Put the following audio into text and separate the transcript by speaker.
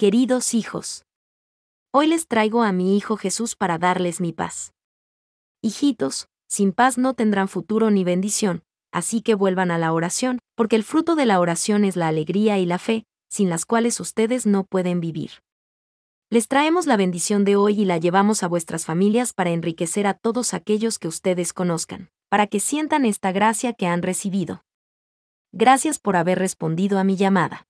Speaker 1: Queridos hijos, hoy les traigo a mi Hijo Jesús para darles mi paz. Hijitos, sin paz no tendrán futuro ni bendición, así que vuelvan a la oración, porque el fruto de la oración es la alegría y la fe, sin las cuales ustedes no pueden vivir. Les traemos la bendición de hoy y la llevamos a vuestras familias para enriquecer a todos aquellos que ustedes conozcan, para que sientan esta gracia que han recibido. Gracias por haber respondido a mi llamada.